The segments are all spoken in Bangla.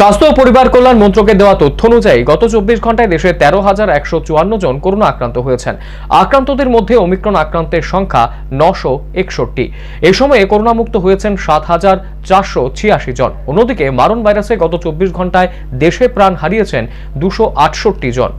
স্বাস্থ্য ও পরিবার কল্যাণ মন্ত্রকের দেওয়া তথ্য অনুযায়ী গত চব্বিশ ঘন্টায় দেশে তেরো হাজার একশো চুয়ান্ন জন করোনা আক্রান্ত হয়েছেন। আক্রান্তদের মধ্যে অমিক্রণ আক্রান্তের সংখ্যা নশো একষট্টি। এ সময়ে করোনামুক্ত হয়েছেন সাত হাজার চারশো ছিয়াশি জন। অন্যদিকে মারণ ভাইরাসে গত চব্বিশ ঘন্টায় দেশে প্রাণ হারিয়েছেন দুশো আটষট্টি জন।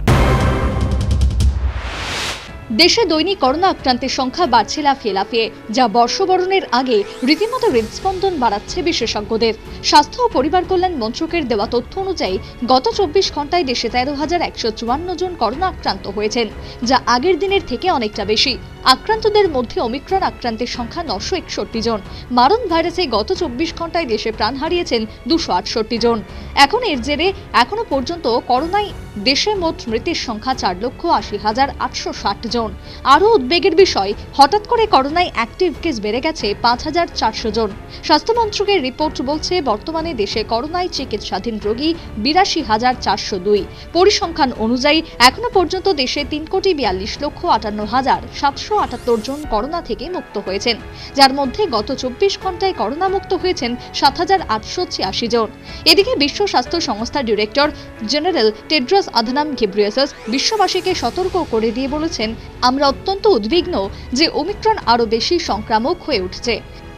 দেশে দৈনিক করোনা আক্রান্তের সংখ্যা বাড়ছে লাফিয়ে লাফিয়ে, যা বর্ষবরণের আগে রীতিমতো হৃদস্পন্দন বাড়াচ্ছে বিশেষজ্ঞদের। স্বাস্থ্য ও পরিবার কল্যাণ মন্ত্রকের দেওয়া তথ্য অনুযায়ী, গত চব্বিশ ঘন্টায় দেশে তেরো হাজার একশো চুয়ান্ন জন করোনা আক্রান্ত হয়েছেন, যা আগের দিনের থেকে অনেকটা বেশি। আক্রান্তদের মধ্যে অমিক্রণ আক্রান্তের সংখ্যা নশো একষট্টি জন। মারণ ভাইরাসে গত চব্বিশ ঘন্টায় দেশে প্রাণ হারিয়েছেন দুশো আটষট্টি জন। এখন এর জেরে এখনও পর্যন্ত করোনায় দেশে মোট মৃতের সংখ্যা চার লক্ষ আশি হাজার আটশো ষাট জন। আরও উদ্বেগের বিষয়, হঠাৎ করে করোনায় অ্যাক্টিভ কেস বেড়ে গেছে পাঁচ হাজার চারশো জন। স্বাস্থ্যমন্ত্রকের রিপোর্ট বলছে, বর্তমানে দেশে করোনায় চিকিৎসাধীন রোগী বিরাশি হাজার চারশো দুই। পরিসংখ্যান অনুযায়ী, এখনও পর্যন্ত দেশে তিন কোটি বিয়াল্লিশ লক্ষ আটান্ন হাজার সাতশো আটাত্তর জন করোনা থেকে মুক্ত হয়েছেন, যার মধ্যে গত চব্বিশ ঘন্টায় করোনা মুক্ত হয়েছেন সাত হাজার আটশো ছিয়াশি জন। এদিকে বিশ্ব স্বাস্থ্য সংস্থার ডিরেক্টর জেনারেল টেড্রাস আধনাম ঘেব্রিয়াসাস বিশ্ববাসীকে সতর্ক করে দিয়ে বলেছেন, আমরা অত্যন্ত উদ্বিগ্ন যে ওমিক্রন আরও বেশি সংক্রামক হয়ে উঠছে।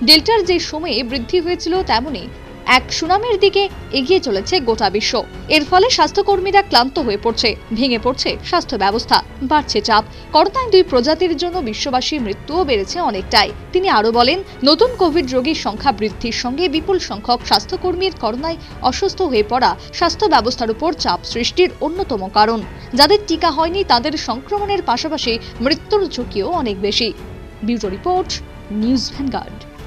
ডেল্টার যে সময়ে বৃদ্ধি হয়েছিল তেমনি এক সুনামের দিকে এগিয়ে চলেছে গোটা বিশ্ব। এর ফলে স্বাস্থ্যকর্মীরা ক্লান্ত হয়ে পড়ছে, ভেঙে পড়ছে স্বাস্থ্য ব্যবস্থা। বাড়ছে চাপ। করোনায় দুই প্রজাতির জন্য বিশ্ববাসী মৃত্যুও বেড়েছে অনেকটাই। তিনি আরও বলেন, নতুন কোভিড রোগীর সংখ্যা বৃদ্ধির সঙ্গে বিপুল সংখ্যক স্বাস্থ্যকর্মীর করোনায় অসুস্থ হয়ে পড়া স্বাস্থ্য ব্যবস্থার উপর চাপ সৃষ্টির অন্যতম কারণ। যাদের টিকা হয়নি, তাদের সংক্রমণের পাশাপাশি মৃত্যুর ঝুঁকিও অনেক বেশি। Bureau report, News Vanguard.